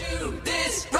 Do this right